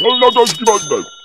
Sen neden güvenmem?